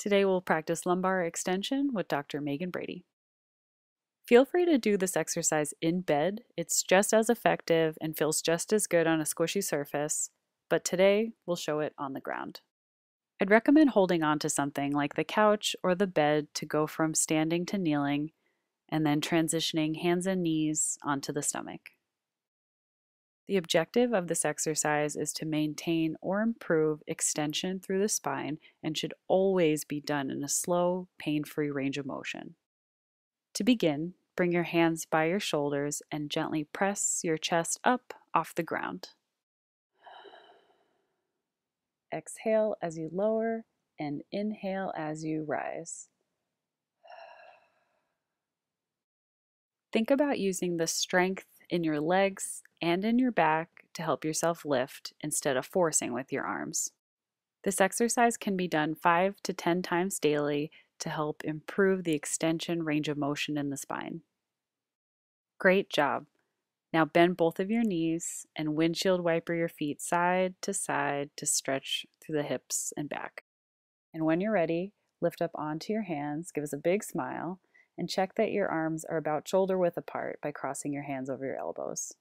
Today we'll practice lumbar extension with Dr. Maegen Brady. Feel free to do this exercise in bed. It's just as effective and feels just as good on a squishy surface, but today we'll show it on the ground. I'd recommend holding on to something like the couch or the bed to go from standing to kneeling and then transitioning hands and knees onto the stomach. The objective of this exercise is to maintain or improve extension through the spine and should always be done in a slow, pain-free range of motion. To begin, bring your hands by your shoulders and gently press your chest up off the ground. Exhale as you lower and inhale as you rise. Think about using the strength in your legs and in your back to help yourself lift instead of forcing with your arms. This exercise can be done 5 to 10 times daily to help improve the extension range of motion in the spine. Great job! Now bend both of your knees and windshield wiper your feet side to side to stretch through the hips and back. And when you're ready, lift up onto your hands, give us a big smile, and check that your arms are about shoulder width apart by crossing your hands over your elbows.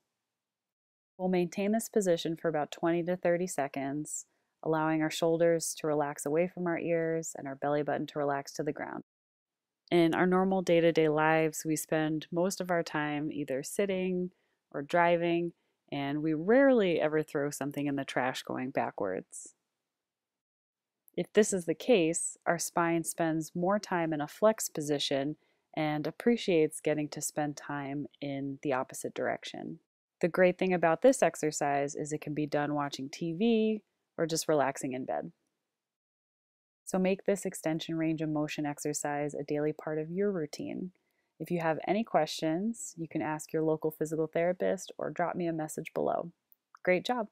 We'll maintain this position for about 20 to 30 seconds, allowing our shoulders to relax away from our ears and our belly button to relax to the ground. In our normal day to day lives, we spend most of our time either sitting or driving, and we rarely ever throw something in the trash going backwards. If this is the case, our spine spends more time in a flex position and appreciates getting to spend time in the opposite direction. The great thing about this exercise is it can be done watching TV or just relaxing in bed. So make this extension range of motion exercise a daily part of your routine. If you have any questions, you can ask your local physical therapist or drop me a message below. Great job!